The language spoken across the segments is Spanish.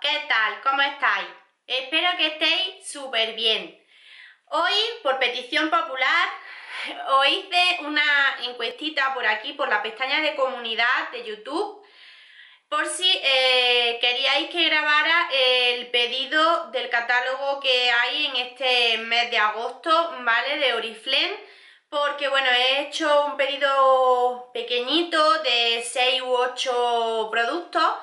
¿qué tal? ¿Cómo estáis? Espero que estéis súper bien. Hoy, por petición popular, os hice una encuestita por aquí, por la pestaña de comunidad de YouTube, por si eh, queríais que grabara el pedido del catálogo que hay en este mes de agosto, ¿vale? De Oriflame, porque bueno, he hecho un pedido pequeñito de 6 u 8 productos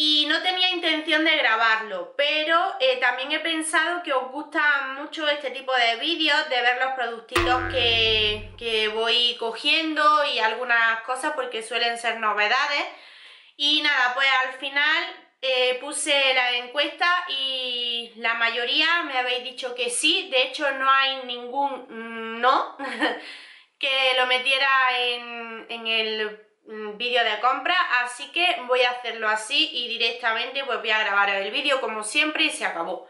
y no tenía intención de grabarlo, pero eh, también he pensado que os gusta mucho este tipo de vídeos, de ver los productitos que, que voy cogiendo y algunas cosas porque suelen ser novedades. Y nada, pues al final eh, puse la encuesta y la mayoría me habéis dicho que sí, de hecho no hay ningún no que lo metiera en, en el Mm, vídeo de compra, así que voy a hacerlo así y directamente pues voy a grabar el vídeo como siempre y se acabó.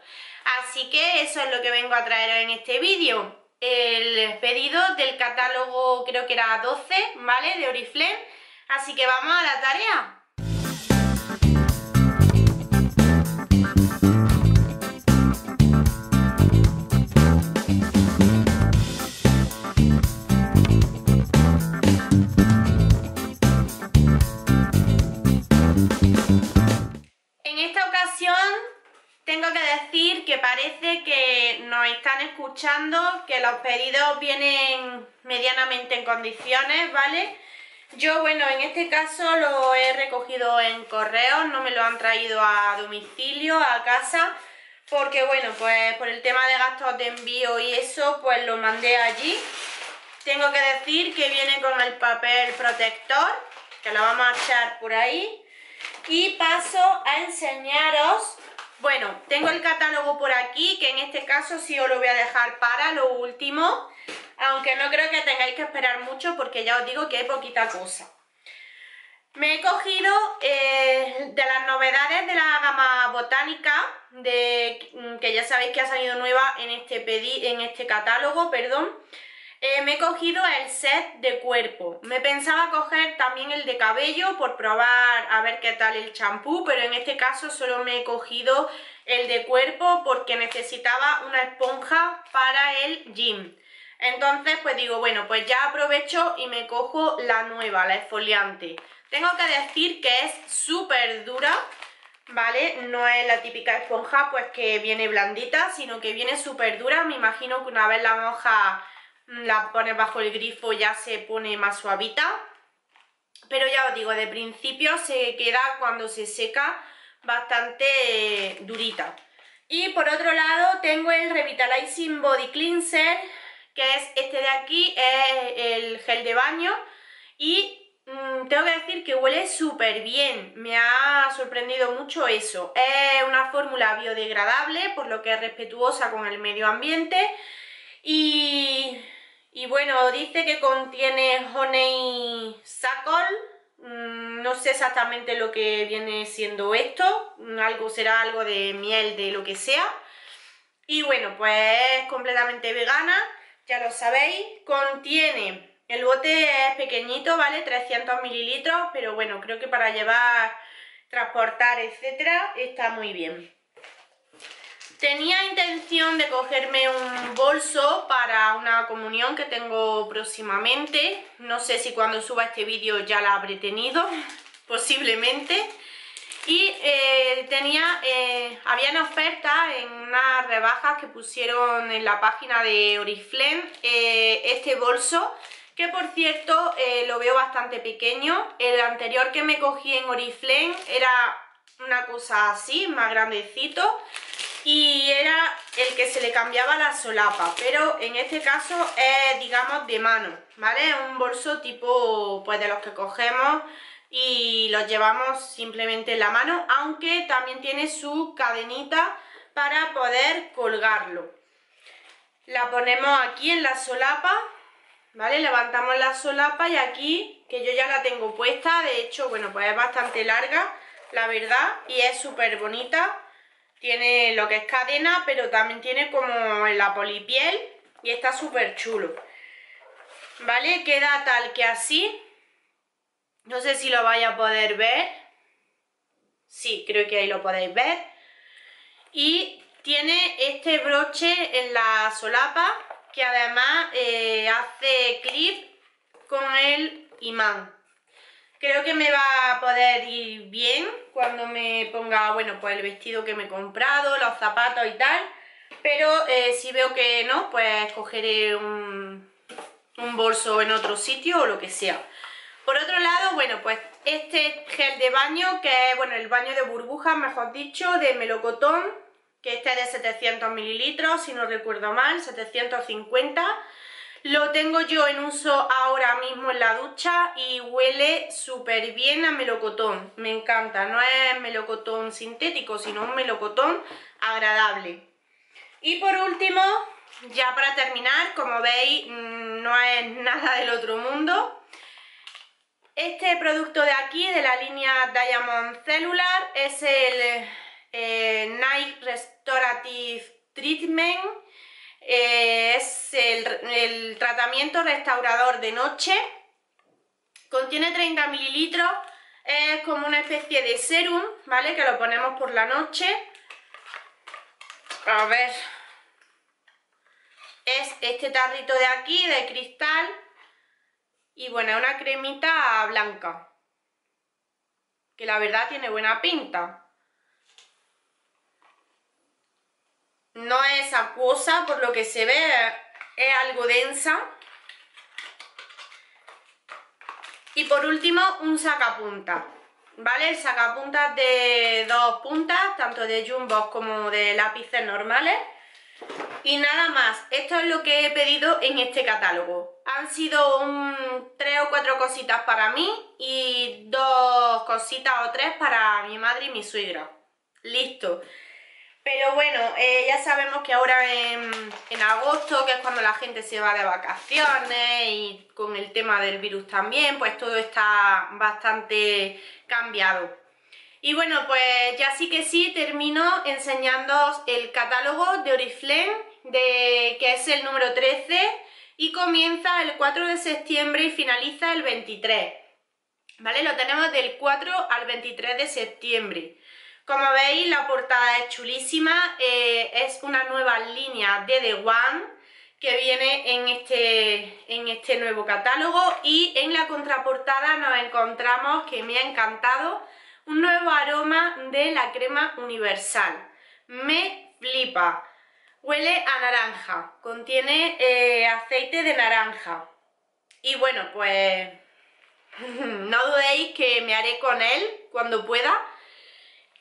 Así que eso es lo que vengo a traer en este vídeo. El pedido del catálogo creo que era 12, ¿vale? De Oriflame. Así que vamos a la tarea. Están escuchando, que los pedidos vienen medianamente en condiciones, ¿vale? Yo, bueno, en este caso lo he recogido en correo, no me lo han traído a domicilio, a casa, porque, bueno, pues por el tema de gastos de envío y eso, pues lo mandé allí. Tengo que decir que viene con el papel protector, que lo vamos a echar por ahí. Y paso a enseñaros bueno, tengo el catálogo por aquí, que en este caso sí os lo voy a dejar para lo último, aunque no creo que tengáis que esperar mucho porque ya os digo que hay poquita cosa. Me he cogido eh, de las novedades de la gama botánica, de, que ya sabéis que ha salido nueva en este, en este catálogo, perdón, eh, me he cogido el set de cuerpo. Me pensaba coger también el de cabello por probar a ver qué tal el champú, pero en este caso solo me he cogido el de cuerpo porque necesitaba una esponja para el gym. Entonces, pues digo, bueno, pues ya aprovecho y me cojo la nueva, la esfoliante. Tengo que decir que es súper dura, ¿vale? No es la típica esponja, pues que viene blandita, sino que viene súper dura. Me imagino que una vez la moja la pones bajo el grifo ya se pone más suavita. Pero ya os digo, de principio se queda cuando se seca bastante durita. Y por otro lado tengo el Revitalizing Body Cleanser, que es este de aquí, es el gel de baño. Y mm, tengo que decir que huele súper bien, me ha sorprendido mucho eso. Es una fórmula biodegradable, por lo que es respetuosa con el medio ambiente. Y y bueno, dice que contiene honey suckle, mm, no sé exactamente lo que viene siendo esto, mm, algo será algo de miel de lo que sea. Y bueno, pues es completamente vegana, ya lo sabéis, contiene, el bote es pequeñito, ¿vale? 300 mililitros, pero bueno, creo que para llevar, transportar, etcétera, está muy bien. Tenía intención de cogerme un bolso para una comunión que tengo próximamente. No sé si cuando suba este vídeo ya la habré tenido, posiblemente. Y eh, tenía, eh, había en oferta en unas rebajas que pusieron en la página de Oriflame eh, este bolso que por cierto lo veo bastante pequeño. El anterior que me cogí en Oriflame era una cosa así, más grandecito y era el que se le cambiaba la solapa, pero en este caso es, digamos, de mano, ¿vale? Es un bolso tipo, pues, de los que cogemos y los llevamos simplemente en la mano, aunque también tiene su cadenita para poder colgarlo. La ponemos aquí en la solapa, ¿vale? Levantamos la solapa y aquí, que yo ya la tengo puesta, de hecho, bueno, pues es bastante larga, la verdad, y es súper bonita, tiene lo que es cadena, pero también tiene como la polipiel y está súper chulo. ¿Vale? Queda tal que así. No sé si lo vaya a poder ver. Sí, creo que ahí lo podéis ver. Y tiene este broche en la solapa que además eh, hace clip con el imán. Creo que me va a poder ir bien cuando me ponga, bueno, pues el vestido que me he comprado, los zapatos y tal. Pero eh, si veo que no, pues cogeré un, un bolso en otro sitio o lo que sea. Por otro lado, bueno, pues este gel de baño, que es, bueno, el baño de burbujas, mejor dicho, de melocotón, que este es de 700 mililitros, si no recuerdo mal, 750 lo tengo yo en uso ahora mismo en la ducha y huele súper bien a melocotón. Me encanta, no es melocotón sintético, sino un melocotón agradable. Y por último, ya para terminar, como veis, mm, no es nada del otro mundo. Este producto de aquí, de la línea Diamond Cellular, es el eh, Night Restorative Treatment es el, tratamiento restaurador de noche. Contiene 30 mililitros. Es como una especie de serum, ¿vale? Que lo ponemos por la noche. A ver. Es este tarrito de aquí, de cristal. Y bueno, es una cremita blanca. Que la verdad tiene buena pinta. No es acuosa, por lo que se ve, es algo densa. Y por último, un sacapuntas, ¿vale? El sacapuntas de dos puntas, tanto de jumbo como de lápices normales. Y nada más, esto es lo que he pedido en este catálogo. Han sido un, tres o cuatro cositas para mí y dos cositas o tres para mi madre y mi suegra. Listo. Pero bueno, eh, ya sabemos que ahora en, agosto, que es cuando la gente se va de vacaciones y con el tema del virus también, pues todo está bastante cambiado. Y bueno, pues ya sí que sí termino enseñándoos el catálogo de Oriflame, de, que es el número 13 y comienza el 4 de septiembre y finaliza el 23. ¿Vale? Lo tenemos del 4 al 23 de septiembre. Como veis la portada es chulísima, eh, es una nueva línea de The One que viene en este, en este nuevo catálogo y en la contraportada nos encontramos, que me ha encantado, un nuevo aroma de la crema universal. Me flipa. Huele a naranja, contiene eh, aceite de naranja. Y bueno, pues no dudéis que me haré con él cuando pueda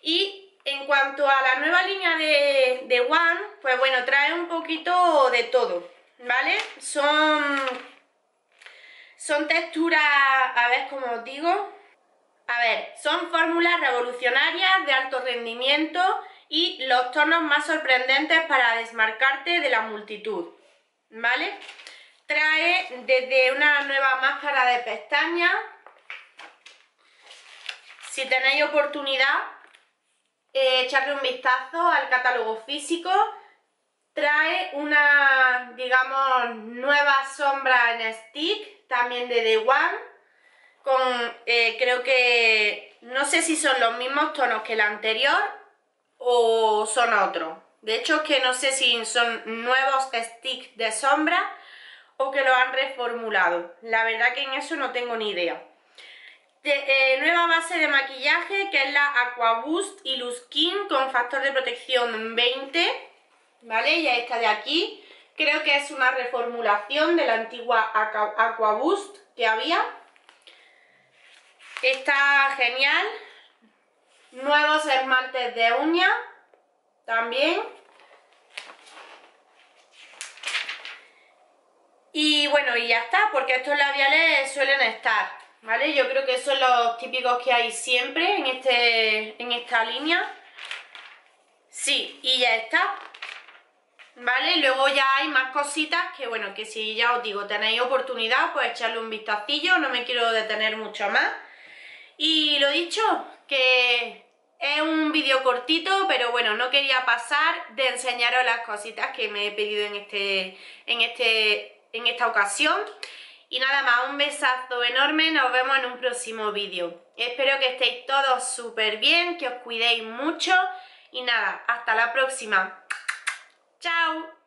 y en cuanto a la nueva línea de, One, pues bueno, trae un poquito de todo, ¿vale? Son, son texturas, a ver cómo os digo, a ver, son fórmulas revolucionarias de alto rendimiento y los tonos más sorprendentes para desmarcarte de la multitud, ¿vale? Trae desde una nueva máscara de pestañas, si tenéis oportunidad, eh, echarle un vistazo al catálogo físico. Trae una, digamos, nueva sombra en stick, también de The One, con, eh, creo que, no sé si son los mismos tonos que el anterior o son otros. De hecho, es que no sé si son nuevos sticks de sombra o que lo han reformulado. La verdad que en eso no tengo ni idea. Eh, nueva base de maquillaje que es la Aqua Boost Skin con factor de protección 20, ¿vale? Ya esta de aquí. Creo que es una reformulación de la antigua Aqua Boost que había. Está genial. Nuevos esmaltes de uña también. Y bueno, y ya está, porque estos labiales suelen estar. ¿Vale? Yo creo que son los típicos que hay siempre en, este, en esta línea. Sí, y ya está. ¿Vale? Luego ya hay más cositas que, bueno, que si ya os digo, tenéis oportunidad, pues echarle un vistacillo, no me quiero detener mucho más. Y lo dicho, que es un vídeo cortito, pero bueno, no quería pasar de enseñaros las cositas que me he pedido en, este, en, este, en esta ocasión. Y nada más, un besazo enorme, nos vemos en un próximo vídeo. Espero que estéis todos súper bien, que os cuidéis mucho y nada, hasta la próxima. ¡Chao!